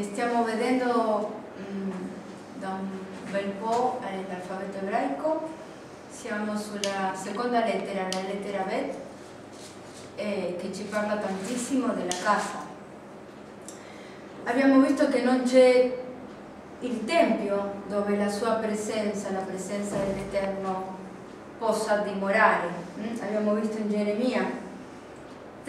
e stiamo vedendo mm, da un bel po' l'alfabeto ebraico, siamo sulla seconda lettera, la lettera Bet, eh, che ci parla tantissimo della casa. Abbiamo visto che non c'è il Tempio dove la sua presenza, la presenza dell'Eterno possa dimorare. Mm? Abbiamo visto in Geremia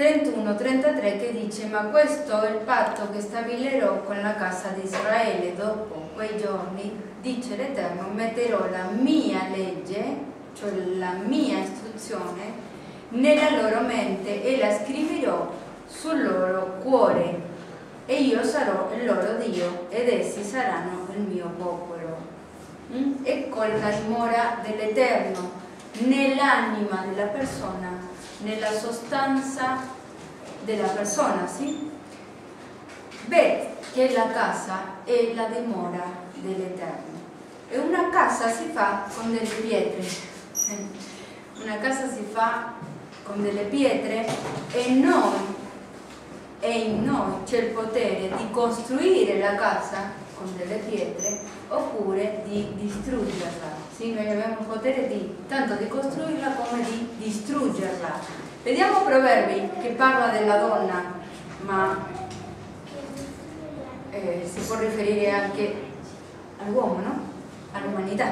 31-33 che dice ma questo è il patto che stabilirò con la casa di Israele. Dopo quei giorni dice l'Eterno metterò la mia legge cioè la mia istruzione nella loro mente e la scriverò sul loro cuore. E io sarò il loro Dio ed essi saranno il mio popolo. Ecco la dimora dell'Eterno nell'anima della persona nella sostanza della persona, sì? Bet, che la casa, è la dimora dell'Eterno. E una casa si fa con delle pietre. Una casa si fa con delle pietre e noi, e in noi c'è il potere di costruire la casa con delle pietre oppure di distruggerla. Sì, noi abbiamo il potere di, tanto di costruirla come di distruggerla. Vediamo Proverbi che parla della donna, ma eh, si può riferire anche all'uomo, no? All'umanità.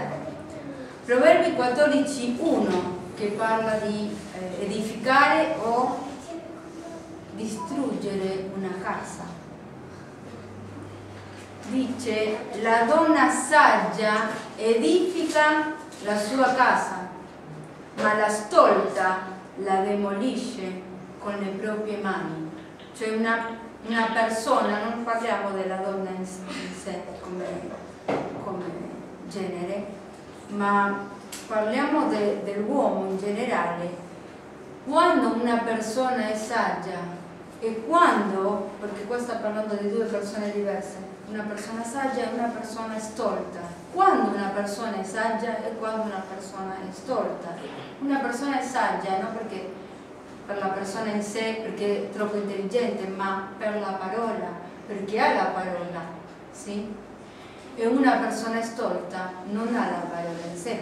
Proverbi 14.1 che parla di eh, edificare o distruggere una casa dice la donna saggia edifica la sua casa, ma la stolta la demolisce con le proprie mani. Cioè una, una persona, non parliamo della donna in sé come, come genere, ma parliamo de, dell'uomo in generale. Quando una persona è saggia e quando, perché qua sta parlando di due persone diverse, una persona saggia e una persona stolta. Quando una persona è saggia e quando una persona è stolta. Una persona è saggia non perché per la persona in sé, perché è troppo intelligente, ma per la parola, perché ha la parola. Sì? E una persona stolta non ha la parola in sé.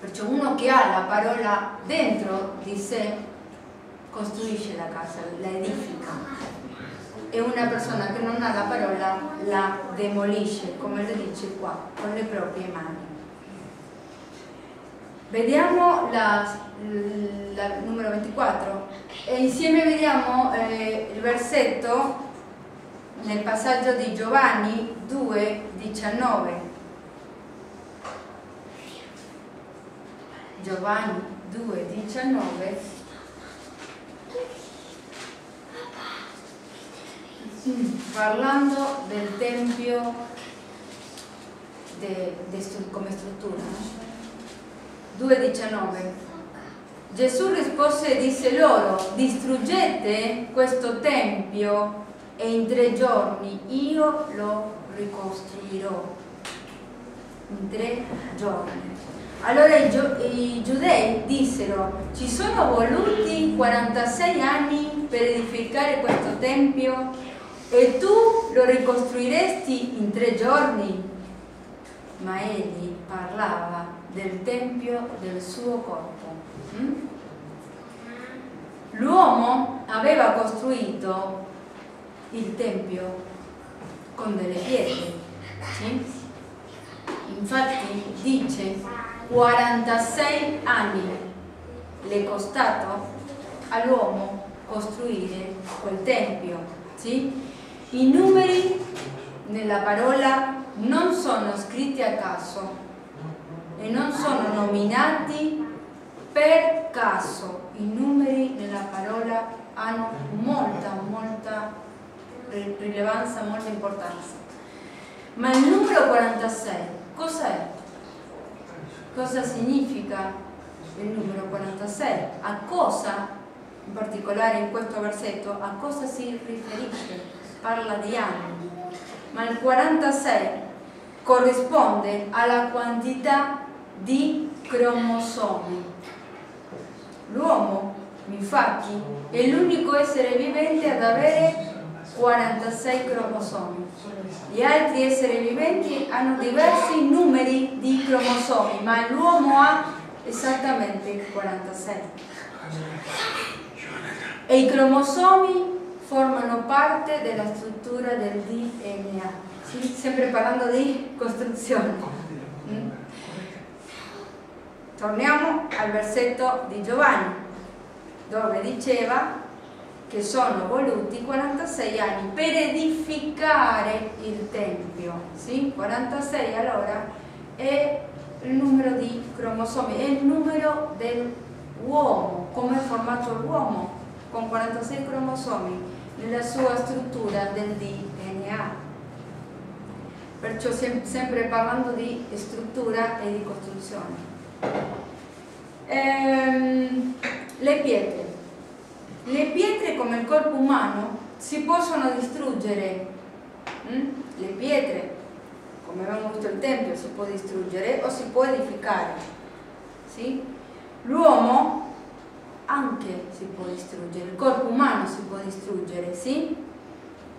Perciò uno che ha la parola dentro di sé costruisce la casa, la edifica e una persona che non ha la parola la demolisce, come lo dice qua, con le proprie mani. Vediamo la, la numero 24 e insieme vediamo eh, il versetto nel passaggio di Giovanni 2, 19. Giovanni 2, 19 parlando del Tempio de, de, come struttura. 2.19 Gesù rispose e disse loro, distruggete questo Tempio e in tre giorni io lo ricostruirò. In tre giorni. Allora i, i, giudei dissero, ci sono voluti 46 anni per edificare questo Tempio e tu lo ricostruiresti in tre giorni. Ma egli parlava del tempio del suo corpo. Mm? L'uomo aveva costruito il tempio con delle pietre. Sì? Infatti dice 46 anni le è costato all'uomo costruire quel tempio. Sì? I numeri nella parola non sono scritti a caso e non sono nominati per caso. I numeri nella parola hanno molta, molta rilevanza, molta importanza. Ma il numero 46, cos'è? Cosa significa il numero 46? A cosa, in particolare in questo versetto, a cosa si riferisce? Parla di anni, ma il 46 corrisponde alla quantità di cromosomi. L'uomo, infatti, è l'unico essere vivente ad avere 46 cromosomi. Gli altri esseri viventi hanno diversi numeri di cromosomi, ma l'uomo ha esattamente 46. E i cromosomi formano parte della struttura del DNA, sì? sempre parlando di costruzione. Mm? Torniamo al versetto di Giovanni, dove diceva che sono voluti 46 anni per edificare il Tempio. Sì? 46 allora è il numero di cromosomi, è il numero dell'uomo, come è formato l'uomo, con 46 cromosomi nella sua struttura del DNA. Perciò sempre parlando di struttura e di costruzione. Ehm, le pietre. Le pietre come il corpo umano si possono distruggere. Mm? Le pietre, come abbiamo visto il Tempio, si può distruggere o si può edificare. Sì? L'uomo anche si può distruggere, il corpo umano si può distruggere, sì?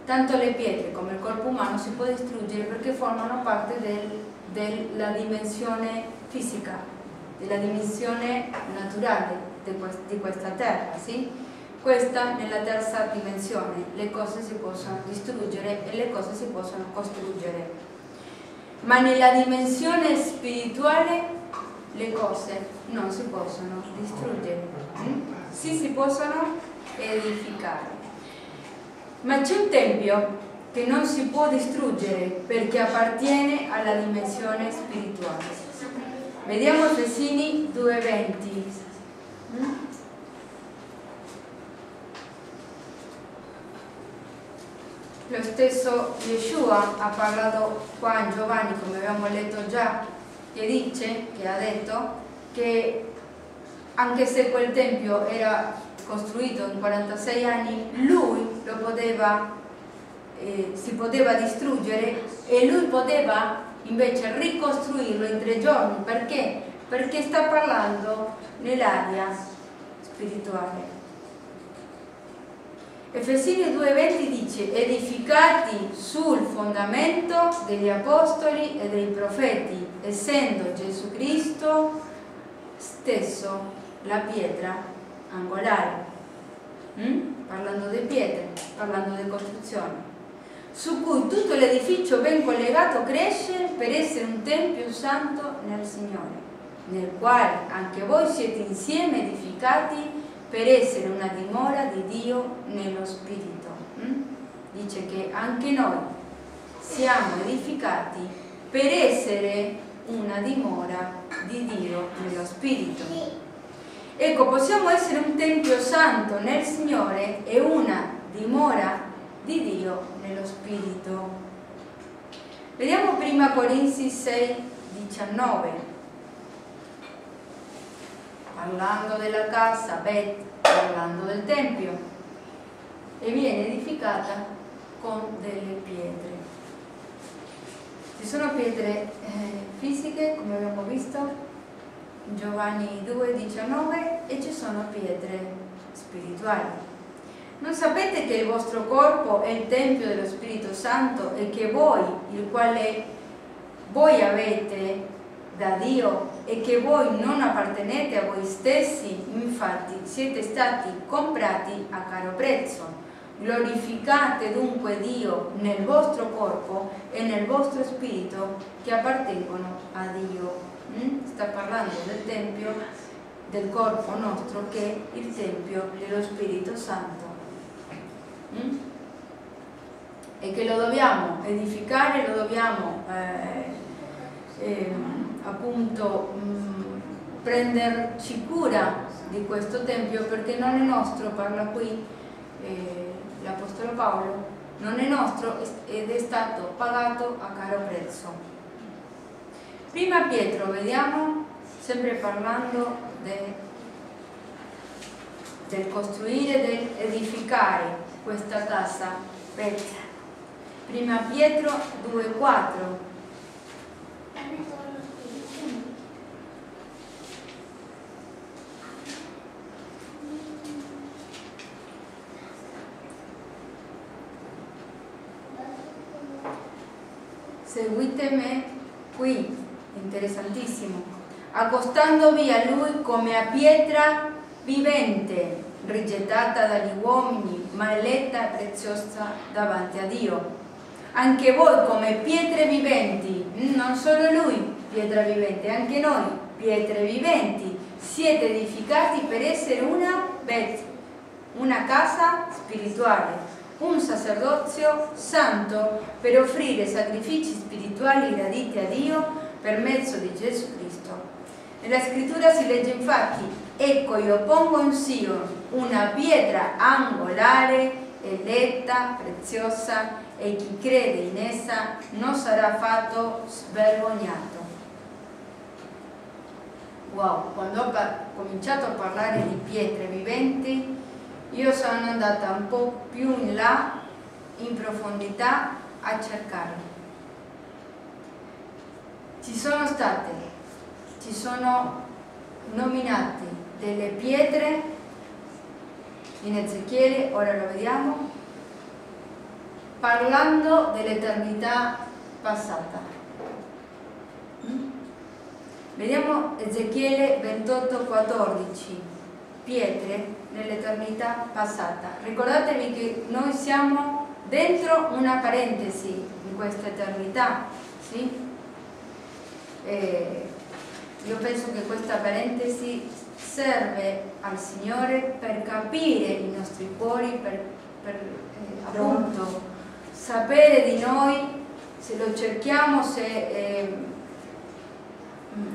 Tanto le pietre come il corpo umano si può distruggere perché formano parte del, della dimensione fisica, della dimensione naturale di, questa terra, sì? Questa nella terza dimensione, le cose si possono distruggere e le cose si possono costruggere. Ma nella dimensione spirituale le cose non si possono distruggere, mm? sì si possono edificare. Ma c'è un tempio che non si può distruggere perché appartiene alla dimensione spirituale. Vediamo Efesini 2.20. Mm? Lo stesso Yeshua ha parlato qua in Giovanni, come abbiamo letto già, che dice, che ha detto, che anche se quel tempio era costruito in 46 anni, lui poteva, eh, si poteva distruggere e lui poteva invece ricostruirlo in tre giorni. Perché? Perché sta parlando nell'area spirituale. Efesini 2,20 dice edificati sul fondamento degli apostoli e dei profeti, essendo Gesù Cristo stesso la pietra angolare. Mm? Parlando di pietre, parlando di costruzione, su cui tutto l'edificio ben collegato cresce per essere un tempio santo nel Signore, nel quale anche voi siete insieme edificati per essere una dimora di Dio nello Spirito. Mm? Dice che anche noi siamo edificati per essere una dimora di Dio nello Spirito. Ecco, possiamo essere un Tempio santo nel Signore e una dimora di Dio nello Spirito. Vediamo prima Corinzi 6, 19 parlando della casa, Bet, parlando del Tempio, e viene edificata con delle pietre. Ci sono pietre eh, fisiche, come abbiamo visto, Giovanni 2,19, e ci sono pietre spirituali. Non sapete che il vostro corpo è il Tempio dello Spirito Santo e che voi, il quale voi avete da Dio e che voi non appartenete a voi stessi, infatti siete stati comprati a caro prezzo. Glorificate dunque Dio nel vostro corpo e nel vostro spirito che appartengono a Dio. Mm? Sta parlando del Tempio, del corpo nostro che è il Tempio dello Spirito Santo. Mm? E che lo dobbiamo edificare, lo dobbiamo... Eh, eh, appunto mh, mm, prenderci cura di questo Tempio perché non è nostro, parla qui eh, l'Apostolo Paolo, non è nostro ed è stato pagato a caro prezzo. Prima Pietro, vediamo, sempre parlando de, del costruire, de'edificare questa casa bella. Prima Pietro 2,4. Seguitemi qui interessantissimo, accostandovi a lui come a pietra vivente, rigettata dagli uomini, ma eletta e preziosa davanti a Dio. Anche voi come pietre viventi, non solo lui pietra vivente, anche noi pietre viventi, siete edificati per essere una bet, una casa spirituale, un sacerdozio santo per offrire sacrifici spirituali graditi a Dio per mezzo di Gesù Cristo. Nella scrittura si legge infatti, ecco io pongo in Sion una pietra angolare, eletta, preziosa, e chi crede in essa non sarà fatto svergognato. Wow, quando ho cominciato a parlare di pietre viventi, io sono andata un po' più in là, in profondità, a cercarle. Ci sono state, ci sono nominate delle pietre in Ezechiele, ora lo vediamo, parlando dell'eternità passata. Mm? Vediamo Ezechiele 28, 14, pietre nell'eternità passata. Ricordatevi che noi siamo dentro una parentesi in questa eternità, sì? Io penso che questa parentesi serve al Signore per capire i nostri cuori, per, per eh, appunto sapere di noi se lo cerchiamo, se eh,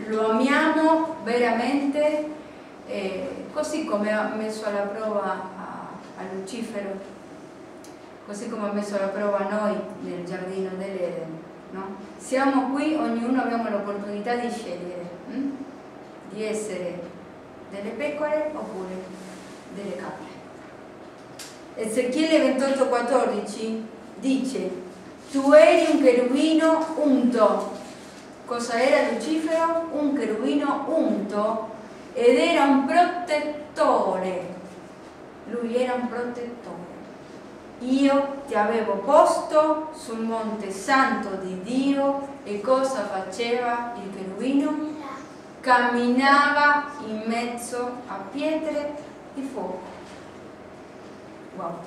lo amiamo veramente, eh, così come ha messo alla prova a, a, Lucifero, così come ha messo alla prova noi nel giardino dell'Eden. No? Siamo qui, ognuno abbiamo l'opportunità di scegliere, hm? di essere delle pecore oppure delle capre. Ezechiele 28,14 dice tu eri un cherubino unto. Cosa era Lucifero? Un cherubino unto ed era un protettore. Lui era un protettore. Io ti avevo posto sul monte santo di Dio e cosa faceva il cherubino? Camminava in mezzo a pietre di fuoco. Wow.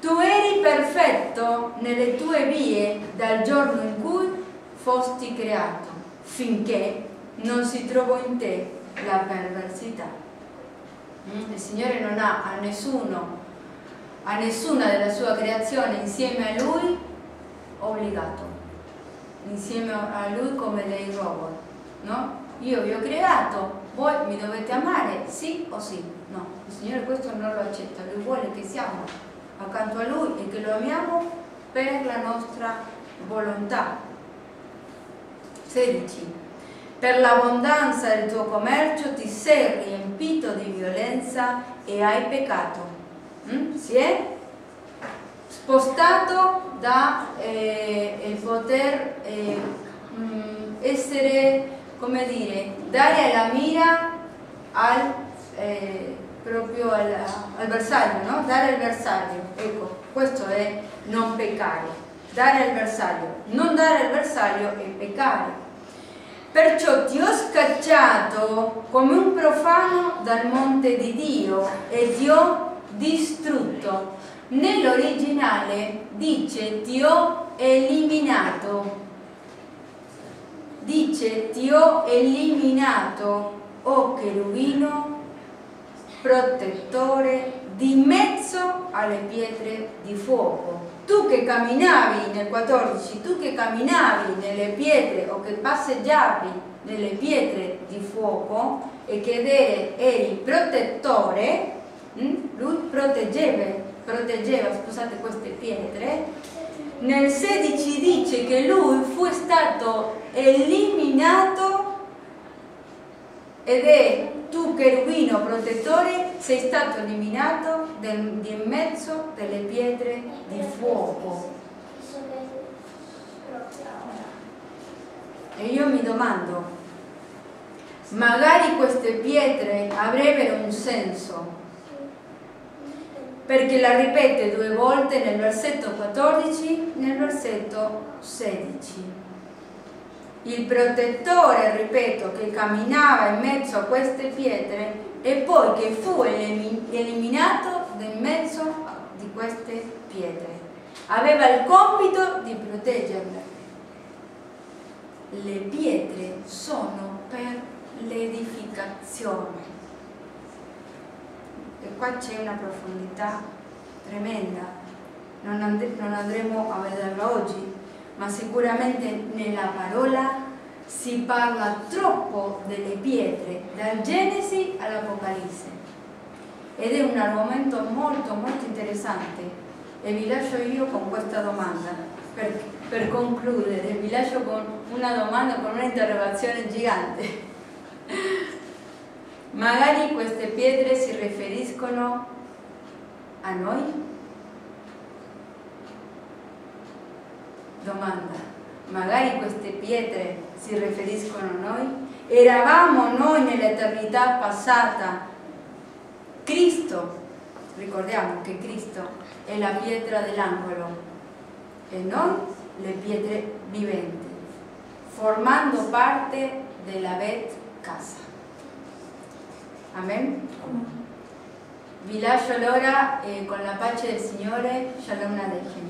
Tu eri perfetto nelle tue vie dal giorno in cui fosti creato, finché non si trovò in te la perversità. Mm? Il Signore non ha a nessuno, a nessuna della sua creazione insieme a Lui obbligato, insieme a Lui come dei robot. No? Io vi ho creato, voi mi dovete amare, sì o sì? No, il Signore questo non lo accetta, Lui vuole che siamo accanto a Lui e che lo amiamo per la nostra volontà. 16. Per l'abbondanza del tuo commercio ti sei riempito di violenza e hai peccato. Mm? Si è spostato da eh, poter eh, mm, essere, come dire, dare la mira al eh, proprio al, al bersaglio, no? dare al bersaglio, ecco, questo è non peccare, dare al bersaglio, non dare al bersaglio è peccare. Perciò ti ho scacciato come un profano dal monte di Dio e ti ho distrutto. Nell'originale dice ti ho eliminato. Dice ti ho eliminato, o oh cherubino, protettore di mezzo alle pietre di fuoco. Tu che camminavi nel 14, tu che camminavi nelle pietre o che passeggiavi nelle pietre di fuoco e che eri protettore, hm? Lui proteggeva, proteggeva scusate, queste pietre, nel 16 dice che lui fu stato eliminato ed è tu cherubino protettore sei stato eliminato del, di in mezzo delle pietre di fuoco. E io mi domando, magari queste pietre avrebbero un senso, perché la ripete due volte nel versetto 14 nel versetto 16. Il protettore, ripeto, che camminava in mezzo a queste pietre e poi che fu eliminato in mezzo di queste pietre. Aveva il compito di proteggerle. Le pietre sono per l'edificazione. E qua c'è una profondità tremenda. Non, and non andremo a vederla oggi, ma sicuramente nella parola si parla troppo delle pietre, dal Genesi all'Apocalisse. Ed è un argomento molto molto interessante e vi lascio io con questa domanda per, per concludere, vi lascio con una domanda, con un'interrogazione gigante. Magari queste pietre si riferiscono a noi? Domanda. Magari queste pietre si riferiscono a noi? Eravamo noi nell'eternità passata. Cristo, ricordiamo che Cristo è la pietra dell'angolo e noi le pietre viventi, formando parte della Bet Casa. Amen? Vi lascio allora eh, con la pace del Signore. Shalom Aleichem.